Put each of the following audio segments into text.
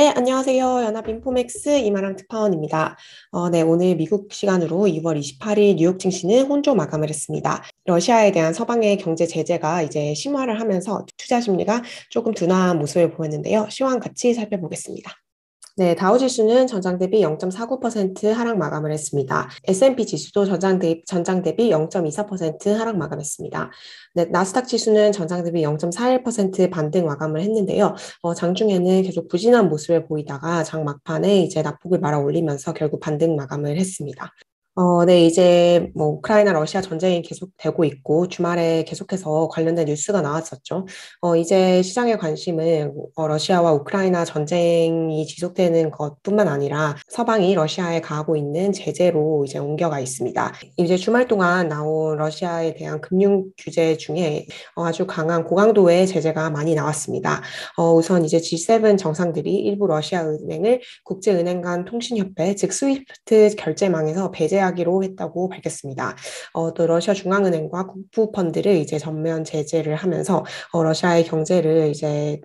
네, 안녕하세요. 연합인포맥스 이마랑 특파원입니다. 어, 네, 오늘 미국 시간으로 2월 28일 뉴욕 증시는 혼조 마감을 했습니다. 러시아에 대한 서방의 경제 제재가 이제 심화를 하면서 투자 심리가 조금 둔화한 모습을 보였는데요. 시황 같이 살펴보겠습니다. 네, 다우 지수는 전장 대비 0.49% 하락 마감을 했습니다. S&P 지수도 전장 대비, 전장 대비 0.24% 하락 마감했습니다. 네, 나스닥 지수는 전장 대비 0.41% 반등 마감을 했는데요. 어, 장중에는 계속 부진한 모습을 보이다가 장 막판에 이제 낙폭을 말아 올리면서 결국 반등 마감을 했습니다. 어, 네, 이제 뭐 우크라이나 러시아 전쟁이 계속되고 있고 주말에 계속해서 관련된 뉴스가 나왔었죠. 어, 이제 시장의 관심은 어, 러시아와 우크라이나 전쟁이 지속되는 것뿐만 아니라 서방이 러시아에 가하고 있는 제재로 이제 옮겨가 있습니다. 이제 주말 동안 나온 러시아에 대한 금융 규제 중에 어, 아주 강한 고강도의 제재가 많이 나왔습니다. 어, 우선 이제 G7 정상들이 일부 러시아 은행을 국제은행 간 통신협회 즉 스위프트 결제망에서 배제 제재하기로 했다고 밝혔습니다. 어, 또 러시아 중앙은행과 국부 펀드를 이제 전면 제재를 하면서 어, 러시아의 경제를 이제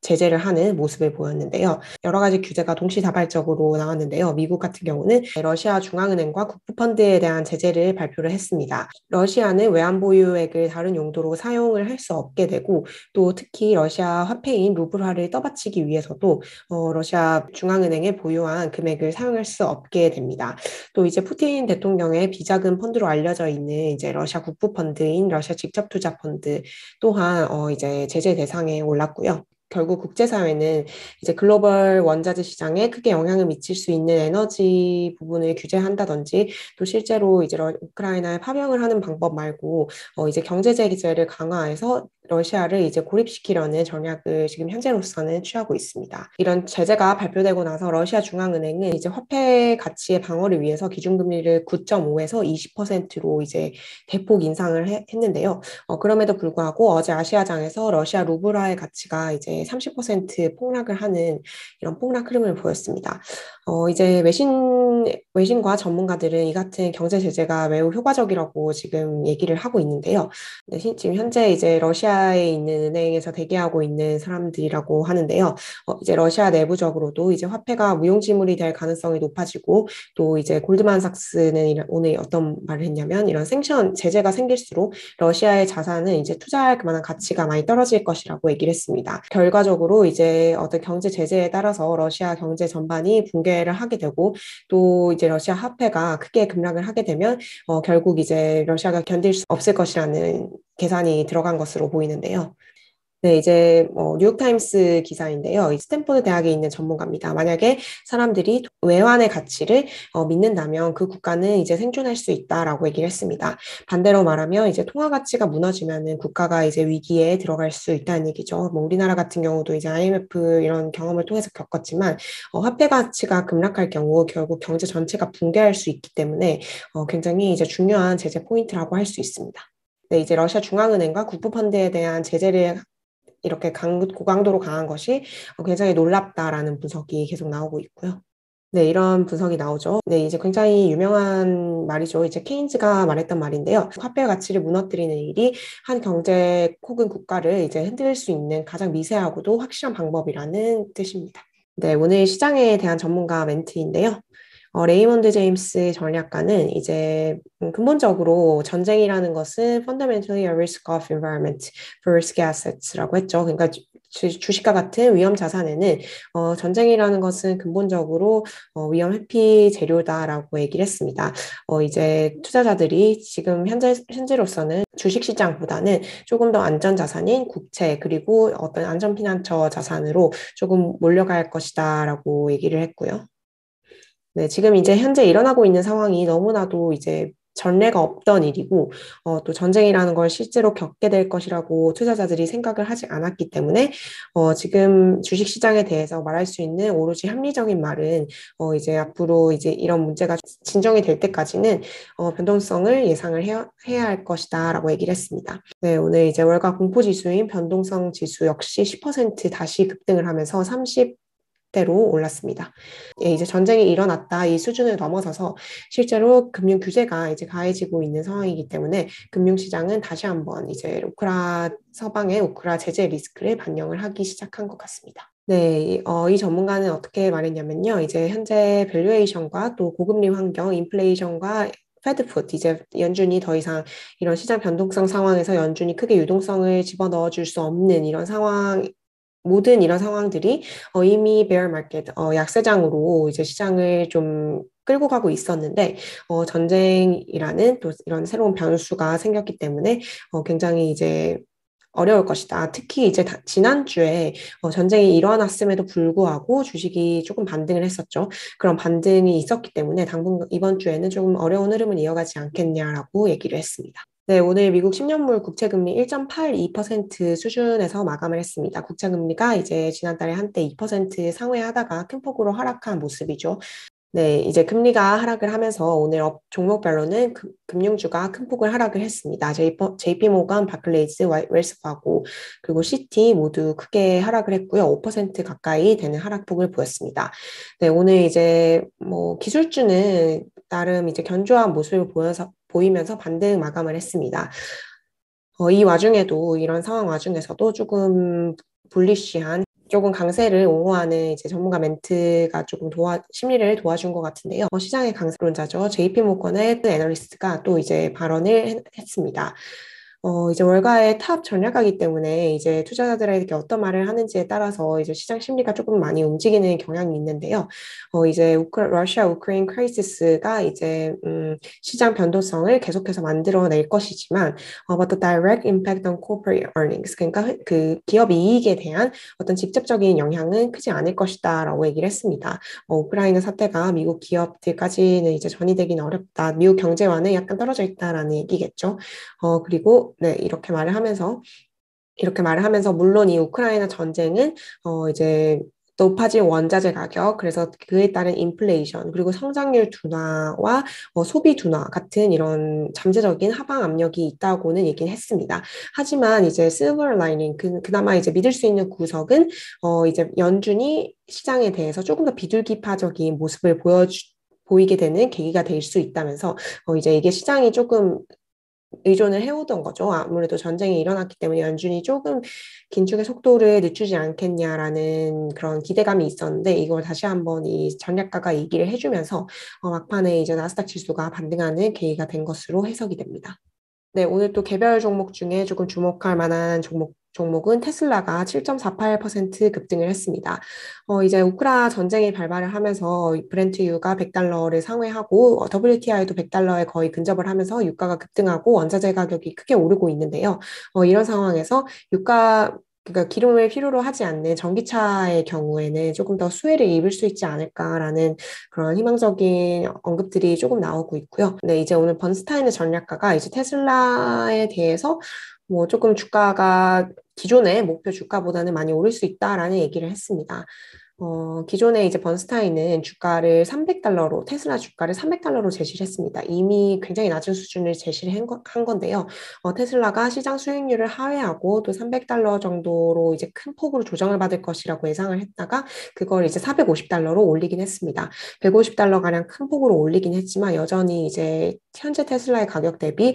제재를 하는 모습을 보였는데요. 여러 가지 규제가 동시다발적으로 나왔는데요. 미국 같은 경우는 러시아 중앙은행과 국부펀드에 대한 제재를 발표를 했습니다. 러시아는 외환 보유액을 다른 용도로 사용을 할 수 없게 되고 또 특히 러시아 화폐인 루블화를 떠받치기 위해서도 어, 러시아 중앙은행에 보유한 금액을 사용할 수 없게 됩니다. 또 이제 푸틴 대통령의 비자금 펀드로 알려져 있는 이제 러시아 국부펀드인 러시아 직접투자펀드 또한 어, 이제 제재 대상에 올랐고요. 결국 국제사회는 이제 글로벌 원자재 시장에 크게 영향을 미칠 수 있는 에너지 부분을 규제한다든지 또 실제로 이제 우크라이나에 파병을 하는 방법 말고 어 이제 경제 제재를 강화해서 러시아를 이제 고립시키려는 전략을 지금 현재로서는 취하고 있습니다. 이런 제재가 발표되고 나서 러시아 중앙은행은 이제 화폐 가치의 방어를 위해서 기준금리를 9.5에서 20%로 이제 대폭 인상을 해, 했는데요. 어, 그럼에도 불구하고 어제 아시아장에서 러시아 루블화의 가치가 이제 30% 폭락을 하는 이런 폭락 흐름을 보였습니다. 어, 이제 외신, 외신과 전문가들은 이 같은 경제 제재가 매우 효과적이라고 지금 얘기를 하고 있는데요. 네, 지금 현재 이제 러시아 에 있는 은행에서 대기하고 있는 사람들이라고 하는데요. 어, 이제 러시아 내부적으로도 이제 화폐가 무용지물이 될 가능성이 높아지고 또 이제 골드만삭스는 오늘 어떤 말을 했냐면 이런 생션 제재가 생길수록 러시아의 자산은 이제 투자할 그만한 가치가 많이 떨어질 것이라고 얘기를 했습니다. 결과적으로 이제 어떤 경제 제재에 따라서 러시아 경제 전반이 붕괴 거래를 하게 되고 또 이제 러시아 화폐가 크게 급락을 하게 되면 어, 결국 이제 러시아가 견딜 수 없을 것이라는 계산이 들어간 것으로 보이는데요. 네, 이제 뭐 뉴욕타임스 기사인데요. 스탠포드 대학에 있는 전문가입니다. 만약에 사람들이 외환의 가치를 어, 믿는다면 그 국가는 이제 생존할 수 있다라고 얘기를 했습니다. 반대로 말하면 이제 통화 가치가 무너지면은 국가가 이제 위기에 들어갈 수 있다는 얘기죠. 뭐 우리나라 같은 경우도 이제 IMF 이런 경험을 통해서 겪었지만 어, 화폐 가치가 급락할 경우 결국 경제 전체가 붕괴할 수 있기 때문에 어, 굉장히 이제 중요한 제재 포인트라고 할 수 있습니다. 네, 이제 러시아 중앙은행과 국부펀드에 대한 제재를 이렇게 강, 고강도로 강한 것이 굉장히 놀랍다라는 분석이 계속 나오고 있고요. 네, 이런 분석이 나오죠. 네, 이제 굉장히 유명한 말이죠. 이제 케인즈가 말했던 말인데요. 화폐 가치를 무너뜨리는 일이 한 경제 혹은 국가를 이제 흔들 수 있는 가장 미세하고도 확실한 방법이라는 뜻입니다. 네, 오늘 시장에 대한 전문가 멘트인데요. 어, 레이먼드 제임스 전략가는 이제 음, 근본적으로 전쟁이라는 것은 fundamentally a risk off environment for risk assets라고 했죠. 그러니까 주식과 같은 위험 자산에는 어, 전쟁이라는 것은 근본적으로 어, 위험 회피 재료다라고 얘기를 했습니다. 어, 이제 투자자들이 지금 현재 현재로서는 주식 시장보다는 조금 더 안전 자산인 국채 그리고 어떤 안전 피난처 자산으로 조금 몰려갈 것이다라고 얘기를 했고요. 네, 지금 이제 현재 일어나고 있는 상황이 너무나도 이제 전례가 없던 일이고 어, 또 전쟁이라는 걸 실제로 겪게 될 것이라고 투자자들이 생각을 하지 않았기 때문에 어, 지금 주식 시장에 대해서 말할 수 있는 오로지 합리적인 말은 어, 이제 앞으로 이제 이런 문제가 진정이 될 때까지는 어, 변동성을 예상을 해야, 해야 할 것이다라고 얘기를 했습니다. 네, 오늘 이제 월가 공포 지수인 변동성 지수 역시 10% 다시 급등을 하면서 30 대로 올랐습니다. 예, 이제 전쟁이 일어났다 이 수준을 넘어서서 실제로 금융 규제가 이제 가해지고 있는 상황이기 때문에 금융 시장은 다시 한번 이제 우크라 서방의 우크라 제재 리스크를 반영을 하기 시작한 것 같습니다. 네, 어, 이 전문가는 어떻게 말했냐면요. 이제 현재 valuation과 또 고금리 환경, 인플레이션과 Fed put 이제 연준이 더 이상 이런 시장 변동성 상황에서 연준이 크게 유동성을 집어넣어 줄 수 없는 이런 상황 모든 이런 상황들이 어, 이미 베어 마켓 어, 약세장으로 이제 시장을 좀 끌고 가고 있었는데 어, 전쟁이라는 또 이런 새로운 변수가 생겼기 때문에 어, 굉장히 이제 어려울 것이다. 특히 이제 다, 지난주에 어, 전쟁이 일어났음에도 불구하고 주식이 조금 반등을 했었죠. 그런 반등이 있었기 때문에 당분 이번 주에는 조금 어려운 흐름을 이어가지 않겠냐라고 얘기를 했습니다. 네, 오늘 미국 10년물 국채금리 1.82% 수준에서 마감을 했습니다. 국채금리가 이제 지난달에 한때 2% 상회하다가 큰 폭으로 하락한 모습이죠. 네, 이제 금리가 하락을 하면서 오늘 업 종목별로는 금, 금융주가 큰 폭을 하락을 했습니다. JP 모건, 바클레이즈, 웰스파고 그리고 시티 모두 크게 하락을 했고요. 5% 가까이 되는 하락폭을 보였습니다. 네, 오늘 이제 뭐 기술주는 나름 이제 견조한 모습을 보여서 보이면서 반등 마감을 했습니다. 어, 이 와중에도 이런 상황 와중에서도 조금 bullish한 조금 강세를 옹호하는 이제 전문가 멘트가 조금 도와 심리를 도와준 것 같은데요. 어, 시장의 강세론자죠. JP 모건의 애널리스트가 또 이제 발언을 했습니다. 어, 이제 월가의 top 전략가기 때문에 이제 투자자들에게 어떤 말을 하는지에 따라서 이제 시장 심리가 조금 많이 움직이는 경향이 있는데요. 어, 이제 우크, 러시아 Ukraine crisis가 이제 음, 시장 변동성을 계속해서 만들어낼 것이지만 어, but the direct impact on corporate earnings 그러니까 그 기업 이익에 대한 어떤 직접적인 영향은 크지 않을 것이다라고 얘기를 했습니다. 어, 우크라이나 사태가 미국 기업들까지는 이제 전이되기는 어렵다. 미국 경제와는 약간 떨어져 있다라는 얘기겠죠. 어, 그리고 네, 이렇게 말을 하면서 이렇게 말을 하면서 물론 이 우크라이나 전쟁은 어 이제 높아진 원자재 가격, 그래서 그에 따른 인플레이션, 그리고 성장률 둔화와 어, 소비 둔화 같은 이런 잠재적인 하방 압력이 있다고는 얘기는 했습니다. 하지만 이제 실버 라이닝, 그, 그나마 이제 믿을 수 있는 구석은 어, 이제 연준이 시장에 대해서 조금 더 비둘기파적인 모습을 보여주 보이게 되는 계기가 될 수 있다면서 어, 이제 이게 시장이 조금 의존을 해오던 거죠. 아무래도 전쟁이 일어났기 때문에 연준이 조금 긴축의 속도를 늦추지 않겠냐라는 그런 기대감이 있었는데 이걸 다시 한번 이 전략가가 얘기를 해주면서 어, 막판에 이제 나스닥 지수가 반등하는 계기가 된 것으로 해석이 됩니다. 네, 오늘 또 개별 종목 중에 조금 주목할 만한 종목 종목은 테슬라가 7.48% 급등을 했습니다. 어, 이제 우크라 전쟁이 발발을 하면서 브렌트유가 100달러를 상회하고 어, WTI도 100달러에 거의 근접을 하면서 유가가 급등하고 원자재 가격이 크게 오르고 있는데요. 어, 이런 상황에서 유가 그러니까 기름을 필요로 하지 않는 전기차의 경우에는 조금 더 수혜를 입을 수 있지 않을까라는 그런 희망적인 언급들이 조금 나오고 있고요. 네, 이제 오늘 번스타인의 전략가가 이제 테슬라에 대해서 뭐 조금 주가가 기존의 목표 주가보다는 많이 오를 수 있다라는 얘기를 했습니다. 어, 기존에 이제 번스타인은 주가를 300달러로, 테슬라 주가를 300달러로 제시를 했습니다. 이미 굉장히 낮은 수준을 제시를 한, 거, 한 건데요. 어, 테슬라가 시장 수익률을 하회하고 또 300달러 정도로 이제 큰 폭으로 조정을 받을 것이라고 예상을 했다가 그걸 이제 450달러로 올리긴 했습니다. 150달러 가량 큰 폭으로 올리긴 했지만 여전히 이제 현재 테슬라의 가격 대비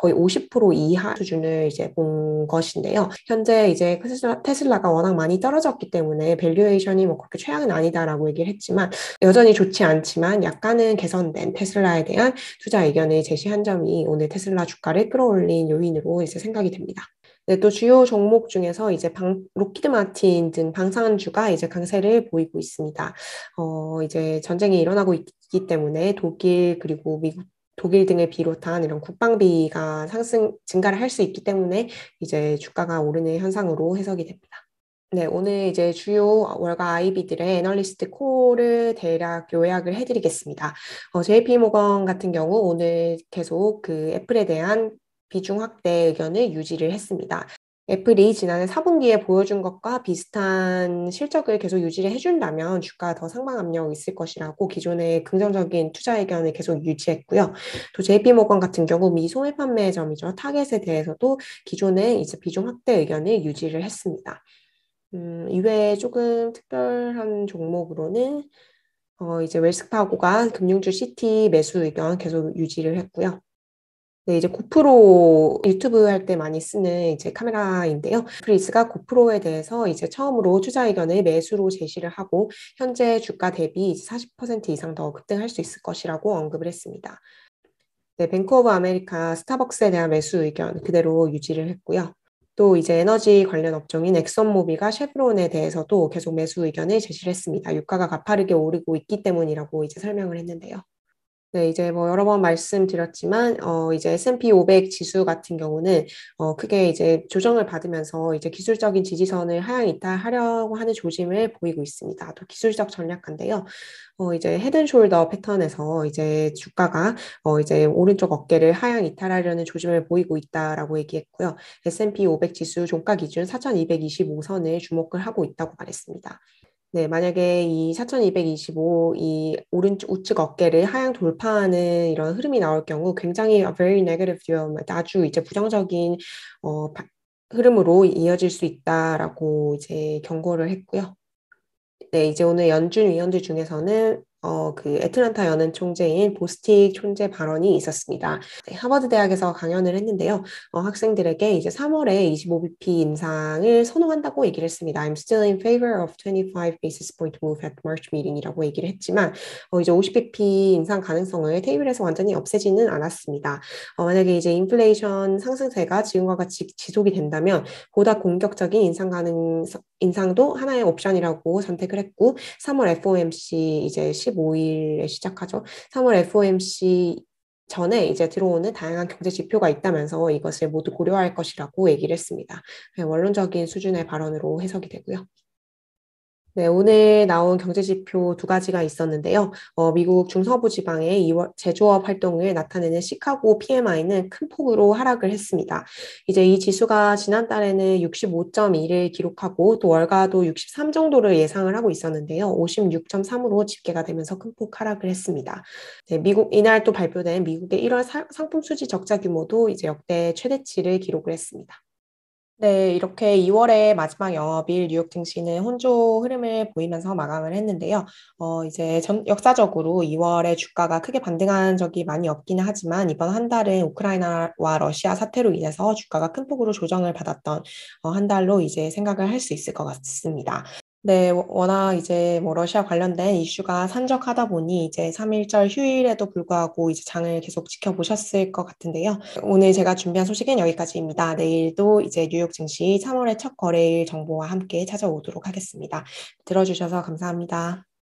거의 50% 이하 수준을 이제 본 것인데요. 현재 이제 테슬라, 테슬라가 워낙 많이 떨어졌기 때문에 valuation이 뭐 그렇게 최악은 아니다라고 얘기를 했지만 여전히 좋지 않지만 약간은 개선된 테슬라에 대한 투자 의견을 제시한 점이 오늘 테슬라 주가를 끌어올린 요인으로 이제 생각이 됩니다. 네, 또 주요 종목 중에서 이제 방, 록히드 마틴 등 방산주가 이제 강세를 보이고 있습니다. 어, 이제 전쟁이 일어나고 있기 때문에 독일 그리고 미국 독일 등을 비롯한 이런 국방비가 상승 증가를 할 수 있기 때문에 이제 주가가 오르는 현상으로 해석이 됩니다. 네, 오늘 이제 주요 월가 아이비들의 애널리스트 콜을 대략 요약을 해드리겠습니다. 어, JP 모건 같은 경우 오늘 계속 그 애플에 대한 비중 확대 의견을 유지를 했습니다. 애플이 지난해 4분기에 보여준 것과 비슷한 실적을 계속 유지를 해준다면 주가 더 상방 압력 있을 것이라고 기존의 긍정적인 투자 의견을 계속 유지했고요. 또 JP모건 같은 경우 미 소매 판매점이죠. 타겟에 대해서도 기존의 이제 비중 확대 의견을 유지를 했습니다. 음, 이외에 조금 특별한 종목으로는 어, 이제 웰스파고가 금융주 시티 매수 의견 계속 유지를 했고요. 네, 이제 고프로 유튜브 할 때 많이 쓰는 이제 카메라인데요. 제프리스가 고프로에 대해서 이제 처음으로 투자 의견을 매수로 제시를 하고 현재 주가 대비 40% 이상 더 급등할 수 있을 것이라고 언급을 했습니다. 네, 뱅크 오브 아메리카 스타벅스에 대한 매수 의견 그대로 유지를 했고요. 또 이제 에너지 관련 업종인 엑슨모빌과 쉐브론에 대해서도 계속 매수 의견을 제시를 했습니다. 유가가 가파르게 오르고 있기 때문이라고 이제 설명을 했는데요. 네, 이제 뭐 여러 번 말씀드렸지만, 어, 이제 S&P 500 지수 같은 경우는, 어, 크게 이제 조정을 받으면서 이제 기술적인 지지선을 하향 이탈하려고 하는 조짐을 보이고 있습니다. 또 기술적 전략가인데요. 어, 이제 헤드숄더 패턴에서 이제 주가가, 어, 이제 오른쪽 어깨를 하향 이탈하려는 조짐을 보이고 있다라고 얘기했고요. S&P 500 지수 종가 기준 4,225선을 주목을 하고 있다고 말했습니다. 네, 만약에 이 4225, 이 오른쪽 우측 어깨를 하향 돌파하는 이런 흐름이 나올 경우 굉장히 very negative view, 아주 이제 부정적인 어, 흐름으로 이어질 수 있다라고 이제 경고를 했고요. 네, 이제 오늘 연준 위원들 중에서는 어, 그 애틀란타 연은 총재인 보스틱 총재 발언이 있었습니다. 네, 하버드 대학에서 강연을 했는데요. 어, 학생들에게 이제 3월에 25bp 인상을 선호한다고 얘기를 했습니다. I'm still in favor of 25 basis point move at March meeting이라고 얘기를 했지만 어, 이제 50bp 인상 가능성을 테이블에서 완전히 없애지는 않았습니다. 어, 만약에 이제 인플레이션 상승세가 지금과 같이 지속이 된다면 보다 공격적인 인상 가능성 인상도 하나의 옵션이라고 선택을 했고 3월 FOMC 이제 15일에 시작하죠. 3월 FOMC 전에 이제 들어오는 다양한 경제 지표가 있다면서 이것을 모두 고려할 것이라고 얘기를 했습니다. 원론적인 수준의 발언으로 해석이 되고요. 네, 오늘 나온 경제지표 두 가지가 있었는데요. 어, 미국 중서부 지방의 2월 제조업 활동을 나타내는 시카고 PMI는 큰 폭으로 하락을 했습니다. 이제 이 지수가 지난달에는 65.2를 기록하고 또 월가도 63 정도를 예상을 하고 있었는데요. 56.3으로 집계가 되면서 큰 폭 하락을 했습니다. 네, 미국 이날 또 발표된 미국의 1월 사, 상품 수지 적자 규모도 이제 역대 최대치를 기록을 했습니다. 네, 이렇게 2월의 마지막 영업일 뉴욕 증시는 혼조 흐름을 보이면서 마감을 했는데요. 어, 이제 전, 역사적으로 2월에 주가가 크게 반등한 적이 많이 없기는 하지만 이번 한 달은 우크라이나와 러시아 사태로 인해서 주가가 큰 폭으로 조정을 받았던 어, 한 달로 이제 생각을 할 수 있을 것 같습니다. 네, 워낙 이제 뭐 러시아 관련된 이슈가 산적하다 보니 이제 3일절 휴일에도 불구하고 이제 장을 계속 지켜보셨을 것 같은데요. 오늘 제가 준비한 소식은 여기까지입니다. 내일도 이제 뉴욕 증시 3월의 첫 거래일 정보와 함께 찾아오도록 하겠습니다. 들어주셔서 감사합니다.